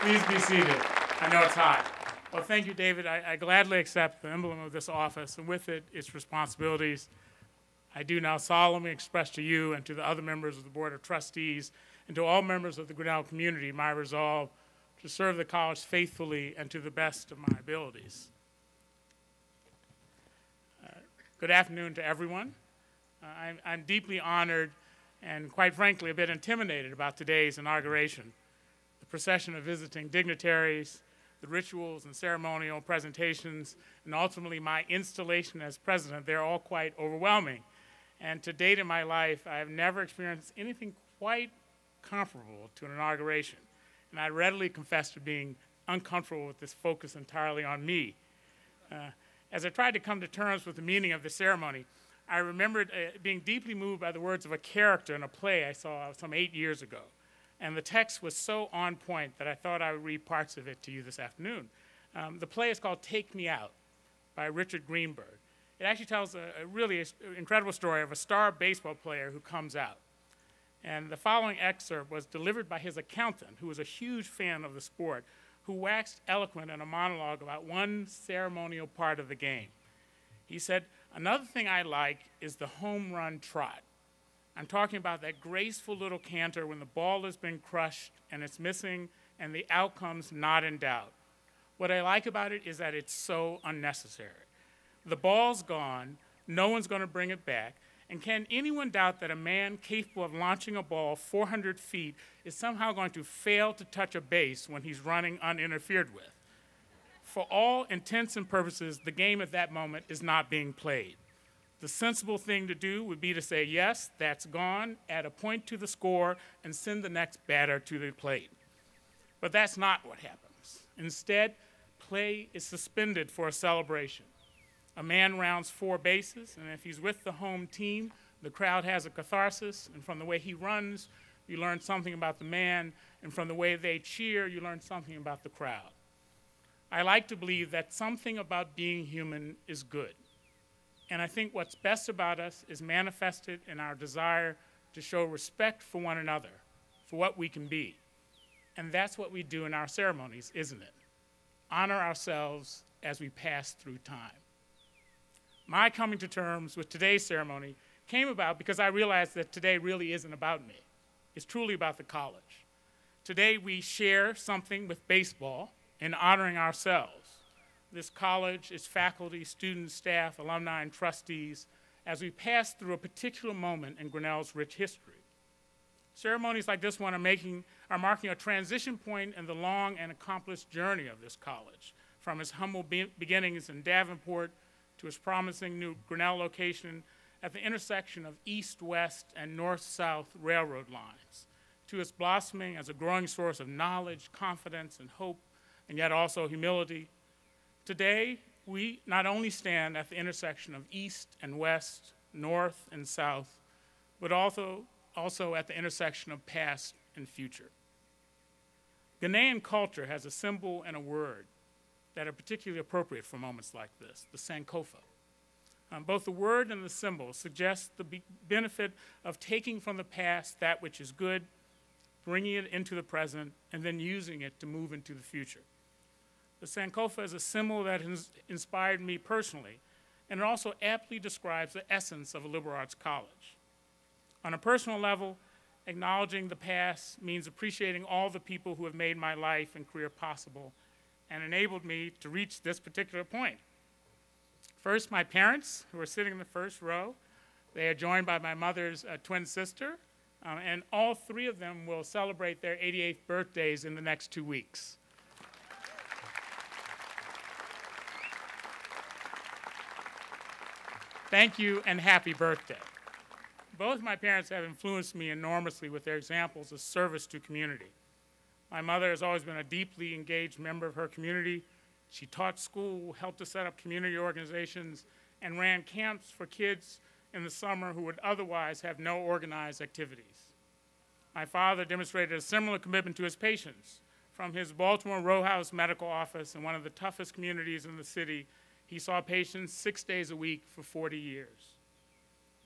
Please be seated. I know it's hot. Well, thank you, David. I, I, gladly accept the emblem of this office and with it its responsibilities. I do now solemnly express to you and to the other members of the Board of Trustees and to all members of the Grinnell community my resolve to serve the college faithfully and to the best of my abilities. Uh, good afternoon to everyone. Uh, I'm, I'm deeply honored and quite frankly a bit intimidated about today's inauguration. Procession of visiting dignitaries, the rituals and ceremonial presentations, and ultimately my installation as president, they're all quite overwhelming. And to date in my life, I have never experienced anything quite comparable to an inauguration. And I readily confess to being uncomfortable with this focus entirely on me. Uh, as I tried to come to terms with the meaning of the ceremony, I remembered uh, being deeply moved by the words of a character in a play I saw some eight years ago. And the text was so on point that I thought I would read parts of it to you this afternoon. Um, the play is called Take Me Out by Richard Greenberg. It actually tells a, a really incredible story of a star baseball player who comes out. And the following excerpt was delivered by his accountant, who was a huge fan of the sport, who waxed eloquent in a monologue about one ceremonial part of the game. He said, Another thing I like is the home run trot. I'm talking about that graceful little canter when the ball has been crushed and it's missing and the outcome's not in doubt. What I like about it is that it's so unnecessary. The ball's gone, no one's going to bring it back, and can anyone doubt that a man capable of launching a ball 400 feet is somehow going to fail to touch a base when he's running uninterfered with? For all intents and purposes, the game at that moment is not being played. The sensible thing to do would be to say, yes, that's gone, add a point to the score, and send the next batter to the plate. But that's not what happens. Instead, play is suspended for a celebration. A man rounds four bases, and if he's with the home team, the crowd has a catharsis, and from the way he runs, you learn something about the man, and from the way they cheer, you learn something about the crowd. I like to believe that something about being human is good. And I think what's best about us is manifested in our desire to show respect for one another, for what we can be. And that's what we do in our ceremonies, isn't it? Honor ourselves as we pass through time. My coming to terms with today's ceremony came about because I realized that today really isn't about me. It's truly about the college. Today we share something with baseball in honoring ourselves this college, its faculty, students, staff, alumni, and trustees as we pass through a particular moment in Grinnell's rich history. Ceremonies like this one are, making, are marking a transition point in the long and accomplished journey of this college, from its humble be beginnings in Davenport to its promising new Grinnell location at the intersection of east-west and north-south railroad lines, to its blossoming as a growing source of knowledge, confidence, and hope, and yet also humility, Today, we not only stand at the intersection of East and West, North and South, but also, also at the intersection of past and future. Ghanaian culture has a symbol and a word that are particularly appropriate for moments like this, the Sankofa. Um, both the word and the symbol suggest the be benefit of taking from the past that which is good, bringing it into the present, and then using it to move into the future. The Sankofa is a symbol that has inspired me personally, and it also aptly describes the essence of a liberal arts college. On a personal level, acknowledging the past means appreciating all the people who have made my life and career possible and enabled me to reach this particular point. First, my parents, who are sitting in the first row. They are joined by my mother's uh, twin sister, um, and all three of them will celebrate their 88th birthdays in the next two weeks. Thank you and happy birthday. Both my parents have influenced me enormously with their examples of service to community. My mother has always been a deeply engaged member of her community. She taught school, helped to set up community organizations, and ran camps for kids in the summer who would otherwise have no organized activities. My father demonstrated a similar commitment to his patients. From his Baltimore row house medical office in one of the toughest communities in the city he saw patients six days a week for 40 years.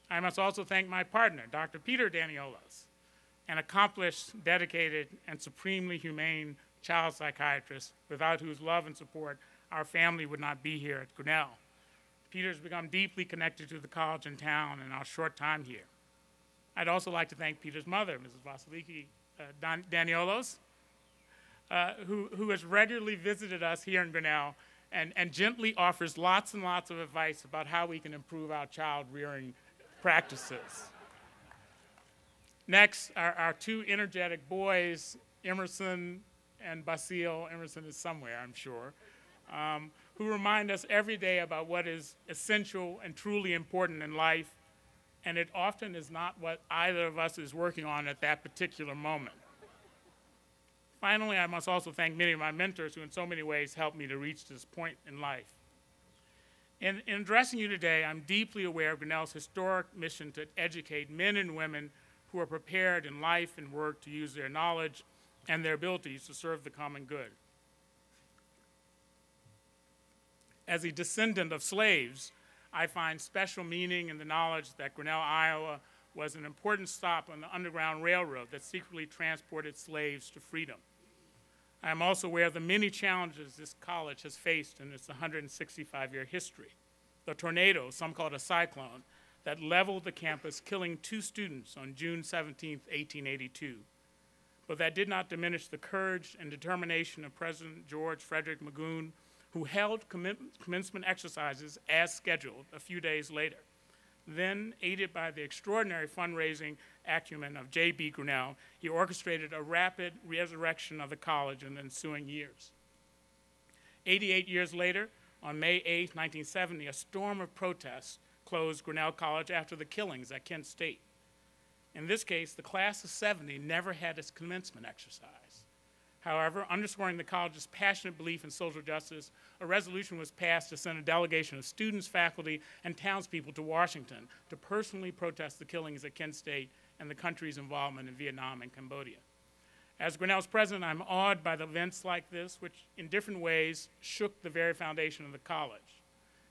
I must also thank my partner, Dr. Peter Daniolos, an accomplished, dedicated, and supremely humane child psychiatrist, without whose love and support our family would not be here at Grinnell. Peter has become deeply connected to the college and town in our short time here. I'd also like to thank Peter's mother, Mrs. Vasiliki uh, Dan- Daniolos, uh, who, who has regularly visited us here in Grinnell and, and gently offers lots and lots of advice about how we can improve our child rearing practices. Next, our, our two energetic boys, Emerson and Basile. Emerson is somewhere, I'm sure, um, who remind us every day about what is essential and truly important in life, and it often is not what either of us is working on at that particular moment. Finally, I must also thank many of my mentors who, in so many ways, helped me to reach this point in life. In, in addressing you today, I'm deeply aware of Grinnell's historic mission to educate men and women who are prepared in life and work to use their knowledge and their abilities to serve the common good. As a descendant of slaves, I find special meaning in the knowledge that Grinnell, Iowa was an important stop on the Underground Railroad that secretly transported slaves to freedom. I am also aware of the many challenges this college has faced in its 165 year history. The tornado, some call it a cyclone, that leveled the campus, killing two students on June 17, 1882. But that did not diminish the courage and determination of President George Frederick Magoon, who held commencement exercises as scheduled a few days later. Then, aided by the extraordinary fundraising acumen of J.B. Grinnell, he orchestrated a rapid resurrection of the college in the ensuing years. 88 years later, on May 8, 1970, a storm of protests closed Grinnell College after the killings at Kent State. In this case, the class of 70 never had its commencement exercise. However, underscoring the college's passionate belief in social justice, a resolution was passed to send a delegation of students, faculty, and townspeople to Washington to personally protest the killings at Kent State and the country's involvement in Vietnam and Cambodia. As Grinnell's president, I'm awed by the events like this, which in different ways shook the very foundation of the college.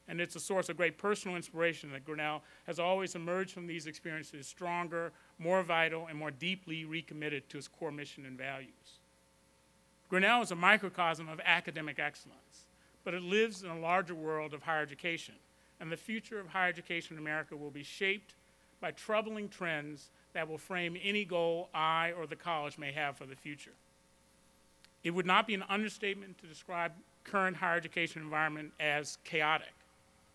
And it's a source of great personal inspiration that Grinnell has always emerged from these experiences stronger, more vital, and more deeply recommitted to its core mission and values. Grinnell is a microcosm of academic excellence, but it lives in a larger world of higher education. And the future of higher education in America will be shaped by troubling trends that will frame any goal I or the college may have for the future. It would not be an understatement to describe current higher education environment as chaotic.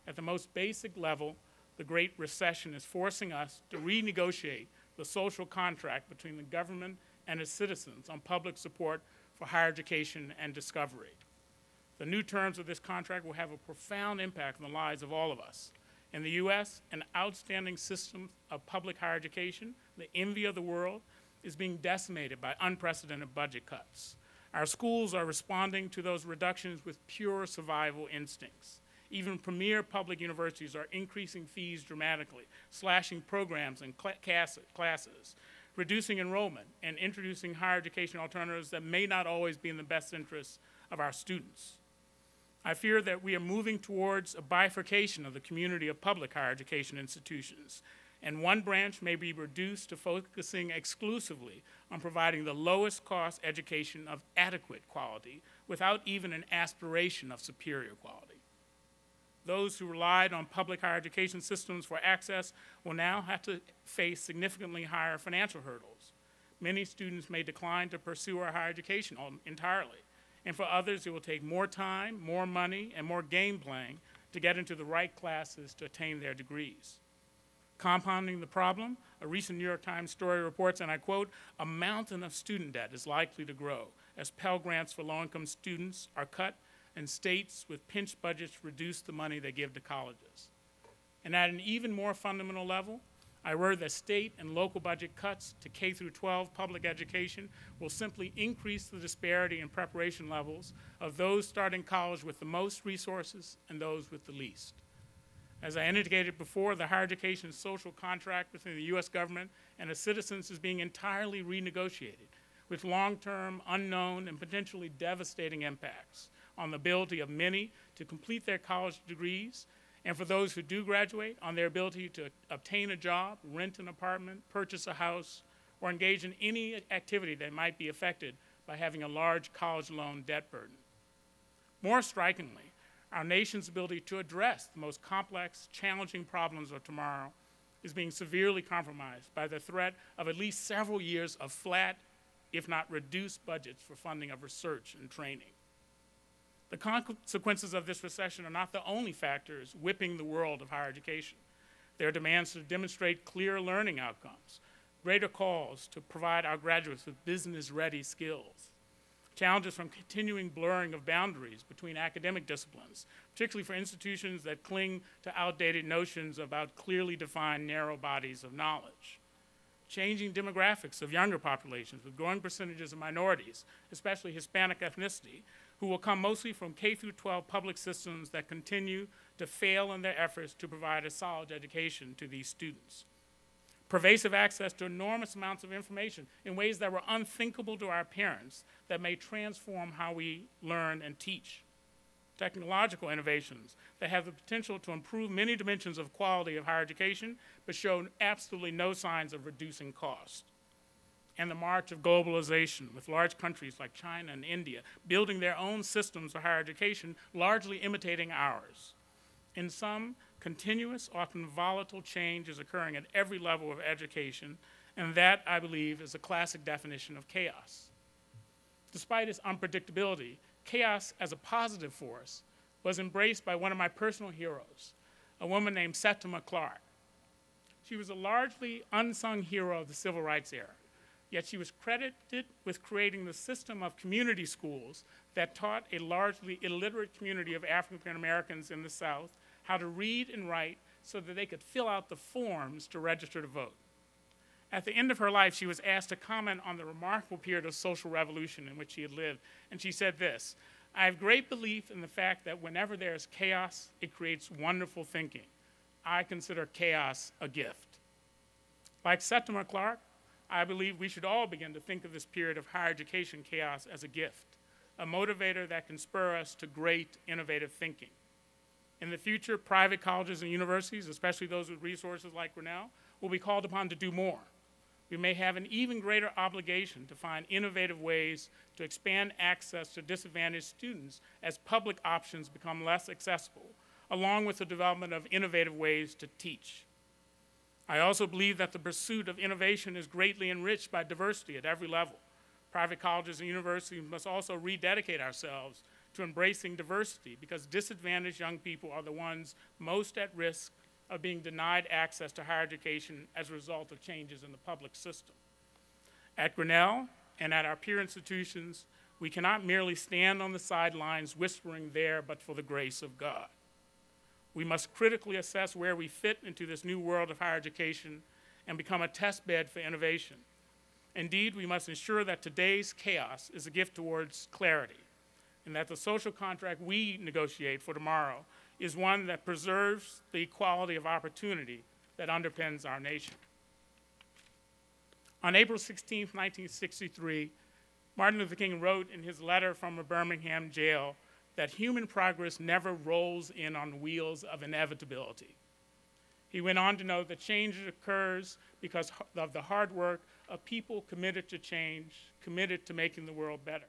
At the most basic level, the Great Recession is forcing us to renegotiate the social contract between the government and its citizens on public support for higher education and discovery. The new terms of this contract will have a profound impact on the lives of all of us. In the U.S., an outstanding system of public higher education, the envy of the world, is being decimated by unprecedented budget cuts. Our schools are responding to those reductions with pure survival instincts. Even premier public universities are increasing fees dramatically, slashing programs and cl classes, reducing enrollment, and introducing higher education alternatives that may not always be in the best interests of our students. I fear that we are moving towards a bifurcation of the community of public higher education institutions, and one branch may be reduced to focusing exclusively on providing the lowest cost education of adequate quality without even an aspiration of superior quality. Those who relied on public higher education systems for access will now have to face significantly higher financial hurdles. Many students may decline to pursue our higher education entirely. And for others, it will take more time, more money, and more game playing to get into the right classes to attain their degrees. Compounding the problem, a recent New York Times story reports, and I quote, a mountain of student debt is likely to grow as Pell Grants for low-income students are cut and states with pinched budgets reduce the money they give to colleges. And at an even more fundamental level, I worry that state and local budget cuts to K through 12 public education will simply increase the disparity in preparation levels of those starting college with the most resources and those with the least. As I indicated before, the higher education social contract between the U.S. government and its citizens is being entirely renegotiated with long-term, unknown, and potentially devastating impacts on the ability of many to complete their college degrees, and for those who do graduate, on their ability to obtain a job, rent an apartment, purchase a house, or engage in any activity that might be affected by having a large college loan debt burden. More strikingly, our nation's ability to address the most complex, challenging problems of tomorrow is being severely compromised by the threat of at least several years of flat, if not reduced, budgets for funding of research and training. The consequences of this recession are not the only factors whipping the world of higher education. There are demands to demonstrate clear learning outcomes, greater calls to provide our graduates with business-ready skills, challenges from continuing blurring of boundaries between academic disciplines, particularly for institutions that cling to outdated notions about clearly defined narrow bodies of knowledge. Changing demographics of younger populations with growing percentages of minorities, especially Hispanic ethnicity, who will come mostly from K through 12 public systems that continue to fail in their efforts to provide a solid education to these students. Pervasive access to enormous amounts of information in ways that were unthinkable to our parents that may transform how we learn and teach. Technological innovations that have the potential to improve many dimensions of quality of higher education, but show absolutely no signs of reducing cost and the march of globalization, with large countries like China and India building their own systems of higher education, largely imitating ours. In sum, continuous, often volatile change is occurring at every level of education, and that, I believe, is a classic definition of chaos. Despite its unpredictability, chaos as a positive force was embraced by one of my personal heroes, a woman named Septima Clark. She was a largely unsung hero of the civil rights era yet she was credited with creating the system of community schools that taught a largely illiterate community of African Americans in the South how to read and write so that they could fill out the forms to register to vote. At the end of her life, she was asked to comment on the remarkable period of social revolution in which she had lived, and she said this I have great belief in the fact that whenever there is chaos, it creates wonderful thinking. I consider chaos a gift. Like Septima Clark, I believe we should all begin to think of this period of higher education chaos as a gift, a motivator that can spur us to great innovative thinking. In the future, private colleges and universities, especially those with resources like Grinnell, will be called upon to do more. We may have an even greater obligation to find innovative ways to expand access to disadvantaged students as public options become less accessible, along with the development of innovative ways to teach. I also believe that the pursuit of innovation is greatly enriched by diversity at every level. Private colleges and universities must also rededicate ourselves to embracing diversity because disadvantaged young people are the ones most at risk of being denied access to higher education as a result of changes in the public system. At Grinnell and at our peer institutions, we cannot merely stand on the sidelines whispering there but for the grace of God. We must critically assess where we fit into this new world of higher education and become a test bed for innovation. Indeed, we must ensure that today's chaos is a gift towards clarity, and that the social contract we negotiate for tomorrow is one that preserves the equality of opportunity that underpins our nation. On April 16, 1963, Martin Luther King wrote in his letter from a Birmingham jail that human progress never rolls in on wheels of inevitability. He went on to note that change occurs because of the hard work of people committed to change, committed to making the world better.